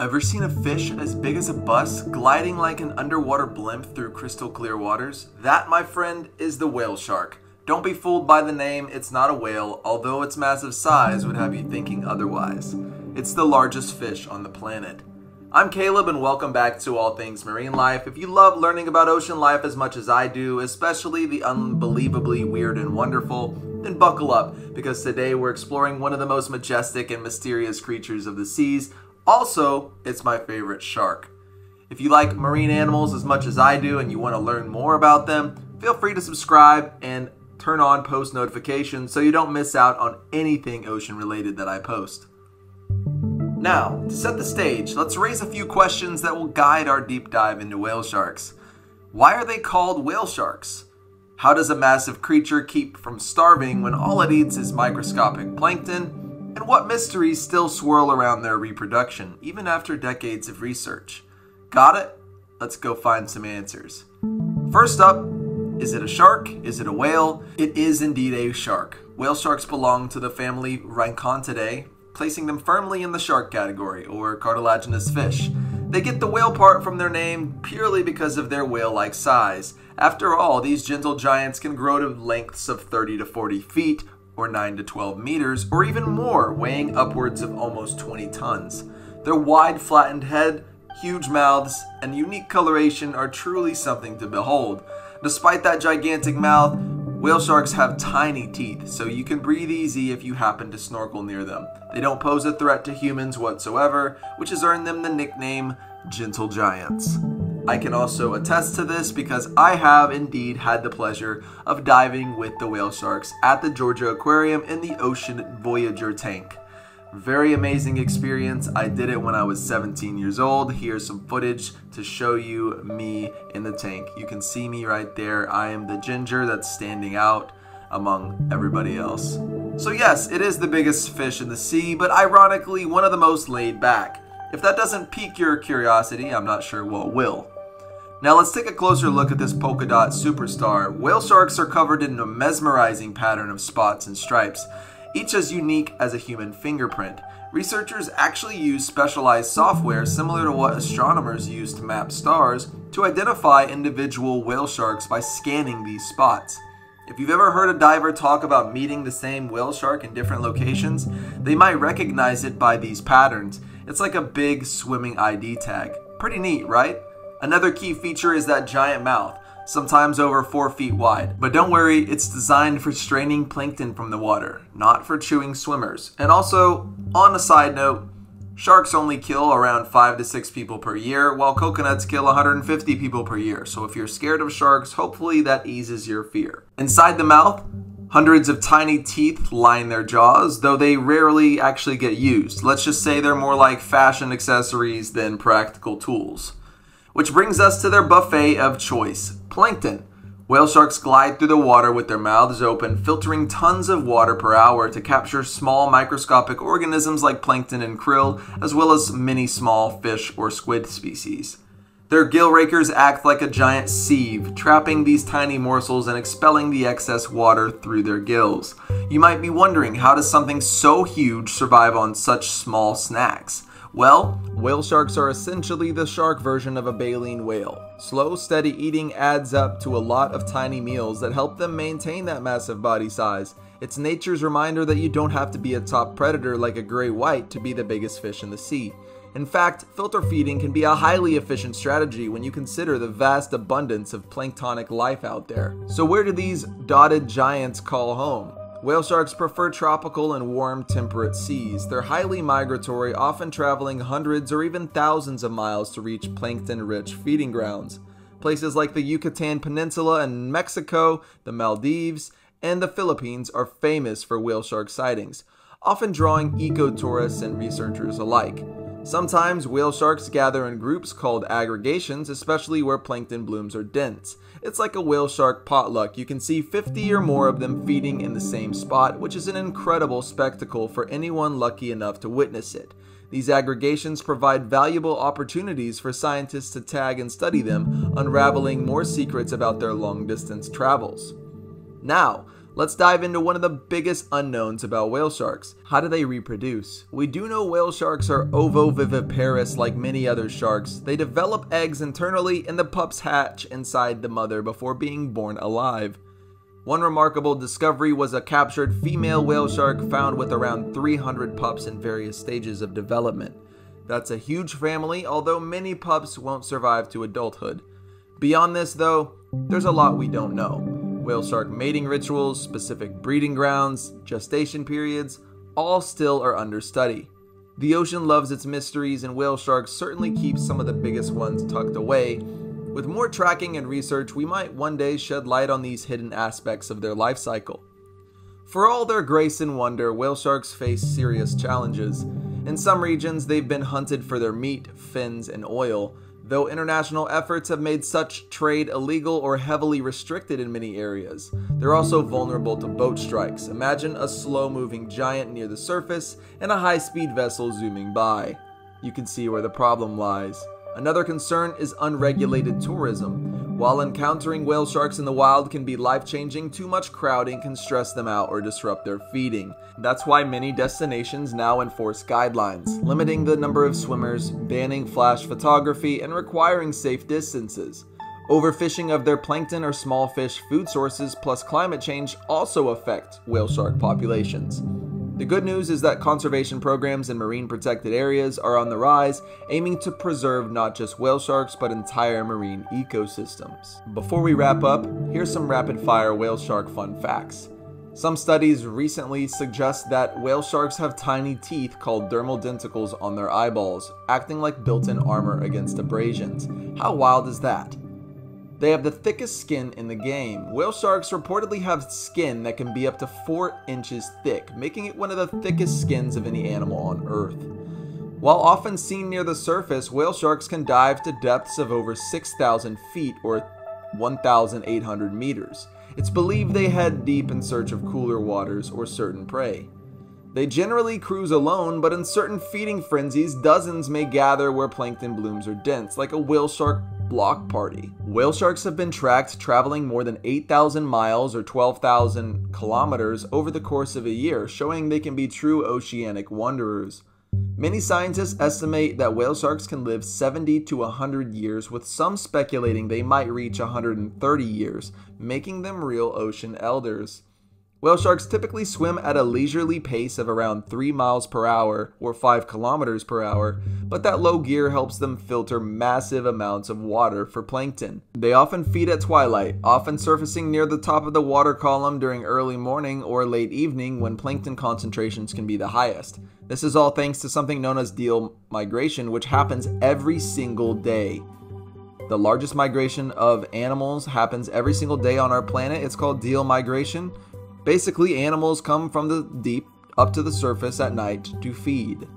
Ever seen a fish as big as a bus gliding like an underwater blimp through crystal clear waters? That, my friend, is the whale shark. Don't be fooled by the name, it's not a whale, although its massive size would have you thinking otherwise. It's the largest fish on the planet. I'm Caleb and welcome back to All Things Marine Life. If you love learning about ocean life as much as I do, especially the unbelievably weird and wonderful, then buckle up because today we're exploring one of the most majestic and mysterious creatures of the seas, also, it's my favorite shark. If you like marine animals as much as I do and you want to learn more about them, feel free to subscribe and turn on post notifications so you don't miss out on anything ocean related that I post. Now, to set the stage, let's raise a few questions that will guide our deep dive into whale sharks. Why are they called whale sharks? How does a massive creature keep from starving when all it eats is microscopic plankton? And what mysteries still swirl around their reproduction, even after decades of research? Got it? Let's go find some answers. First up, is it a shark? Is it a whale? It is indeed a shark. Whale sharks belong to the family Rhincodontidae, placing them firmly in the shark category, or cartilaginous fish. They get the whale part from their name purely because of their whale like size. After all, these gentle giants can grow to lengths of 30 to 40 feet, or 9 to 12 meters, or even more, weighing upwards of almost 20 tons. Their wide, flattened head, huge mouths, and unique coloration are truly something to behold. Despite that gigantic mouth, whale sharks have tiny teeth, so you can breathe easy if you happen to snorkel near them. They don't pose a threat to humans whatsoever, which has earned them the nickname Gentle Giants. I can also attest to this because I have indeed had the pleasure of diving with the whale sharks at the Georgia Aquarium in the Ocean Voyager tank. Very amazing experience. I did it when I was 17 years old. Here's some footage to show you me in the tank. You can see me right there. I am the ginger that's standing out among everybody else. So yes, it is the biggest fish in the sea, but ironically one of the most laid back. If that doesn't pique your curiosity, I'm not sure what will. Now let's take a closer look at this polka dot superstar. Whale sharks are covered in a mesmerizing pattern of spots and stripes, each as unique as a human fingerprint. Researchers actually use specialized software similar to what astronomers use to map stars to identify individual whale sharks by scanning these spots. If you've ever heard a diver talk about meeting the same whale shark in different locations, they might recognize it by these patterns. It's like a big swimming ID tag. Pretty neat, right? Another key feature is that giant mouth, sometimes over 4 feet wide. But don't worry, it's designed for straining plankton from the water, not for chewing swimmers. And also, on a side note, sharks only kill around 5 to 6 people per year, while coconuts kill 150 people per year. So if you're scared of sharks, hopefully that eases your fear. Inside the mouth, Hundreds of tiny teeth line their jaws, though they rarely actually get used. Let's just say they're more like fashion accessories than practical tools. Which brings us to their buffet of choice plankton. Whale sharks glide through the water with their mouths open, filtering tons of water per hour to capture small microscopic organisms like plankton and krill, as well as many small fish or squid species. Their gill rakers act like a giant sieve, trapping these tiny morsels and expelling the excess water through their gills. You might be wondering how does something so huge survive on such small snacks? Well, whale sharks are essentially the shark version of a baleen whale. Slow, steady eating adds up to a lot of tiny meals that help them maintain that massive body size. It's nature's reminder that you don't have to be a top predator like a great white to be the biggest fish in the sea. In fact, filter feeding can be a highly efficient strategy when you consider the vast abundance of planktonic life out there. So, where do these dotted giants call home? Whale sharks prefer tropical and warm temperate seas. They're highly migratory, often traveling hundreds or even thousands of miles to reach plankton rich feeding grounds. Places like the Yucatan Peninsula and Mexico, the Maldives, and the Philippines are famous for whale shark sightings, often drawing ecotourists and researchers alike. Sometimes whale sharks gather in groups called aggregations, especially where plankton blooms are dense. It's like a whale shark potluck. You can see 50 or more of them feeding in the same spot, which is an incredible spectacle for anyone lucky enough to witness it. These aggregations provide valuable opportunities for scientists to tag and study them, unraveling more secrets about their long distance travels. Now, Let's dive into one of the biggest unknowns about whale sharks. How do they reproduce? We do know whale sharks are ovoviviparous like many other sharks. They develop eggs internally and the pups hatch inside the mother before being born alive. One remarkable discovery was a captured female whale shark found with around 300 pups in various stages of development. That's a huge family, although many pups won't survive to adulthood. Beyond this, though, there's a lot we don't know. Whale shark mating rituals, specific breeding grounds, gestation periods, all still are under study. The ocean loves its mysteries, and whale sharks certainly keep some of the biggest ones tucked away. With more tracking and research, we might one day shed light on these hidden aspects of their life cycle. For all their grace and wonder, whale sharks face serious challenges. In some regions, they've been hunted for their meat, fins, and oil, though international efforts have made such trade illegal or heavily restricted in many areas. They're also vulnerable to boat strikes. Imagine a slow moving giant near the surface and a high speed vessel zooming by. You can see where the problem lies. Another concern is unregulated tourism. While encountering whale sharks in the wild can be life changing, too much crowding can stress them out or disrupt their feeding. That's why many destinations now enforce guidelines, limiting the number of swimmers, banning flash photography, and requiring safe distances. Overfishing of their plankton or small fish food sources plus climate change also affect whale shark populations. The good news is that conservation programs in marine protected areas are on the rise, aiming to preserve not just whale sharks but entire marine ecosystems. Before we wrap up, here's some rapid fire whale shark fun facts. Some studies recently suggest that whale sharks have tiny teeth called dermal denticles on their eyeballs, acting like built in armor against abrasions. How wild is that? They have the thickest skin in the game. Whale sharks reportedly have skin that can be up to 4 inches thick, making it one of the thickest skins of any animal on Earth. While often seen near the surface, whale sharks can dive to depths of over 6,000 feet or 1,800 meters. It's believed they head deep in search of cooler waters or certain prey. They generally cruise alone, but in certain feeding frenzies, dozens may gather where plankton blooms are dense, like a whale shark block party. Whale sharks have been tracked traveling more than 8,000 miles or 12,000 kilometers over the course of a year, showing they can be true oceanic wanderers. Many scientists estimate that whale sharks can live 70 to 100 years, with some speculating they might reach 130 years, making them real ocean elders. Whale sharks typically swim at a leisurely pace of around 3 miles per hour or 5 kilometers per hour, but that low gear helps them filter massive amounts of water for plankton. They often feed at twilight, often surfacing near the top of the water column during early morning or late evening when plankton concentrations can be the highest. This is all thanks to something known as diel migration, which happens every single day. The largest migration of animals happens every single day on our planet. It's called diel migration. Basically, animals come from the deep up to the surface at night to feed.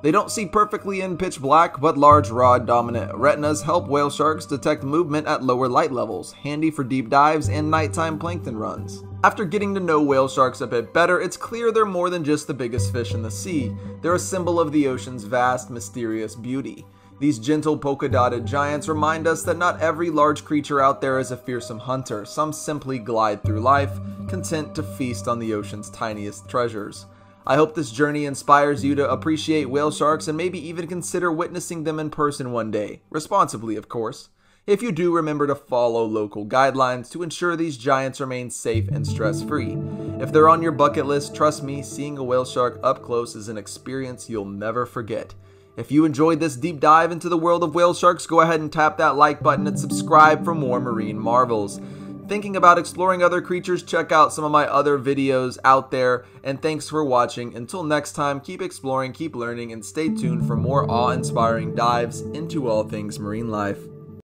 They don't see perfectly in pitch black, but large rod dominant retinas help whale sharks detect movement at lower light levels, handy for deep dives and nighttime plankton runs. After getting to know whale sharks a bit better, it's clear they're more than just the biggest fish in the sea. They're a symbol of the ocean's vast, mysterious beauty. These gentle polka dotted giants remind us that not every large creature out there is a fearsome hunter. Some simply glide through life, content to feast on the ocean's tiniest treasures. I hope this journey inspires you to appreciate whale sharks and maybe even consider witnessing them in person one day. Responsibly, of course. If you do, remember to follow local guidelines to ensure these giants remain safe and stress free. If they're on your bucket list, trust me, seeing a whale shark up close is an experience you'll never forget. If you enjoyed this deep dive into the world of whale sharks, go ahead and tap that like button and subscribe for more marine marvels. Thinking about exploring other creatures, check out some of my other videos out there. And thanks for watching. Until next time, keep exploring, keep learning, and stay tuned for more awe inspiring dives into all things marine life.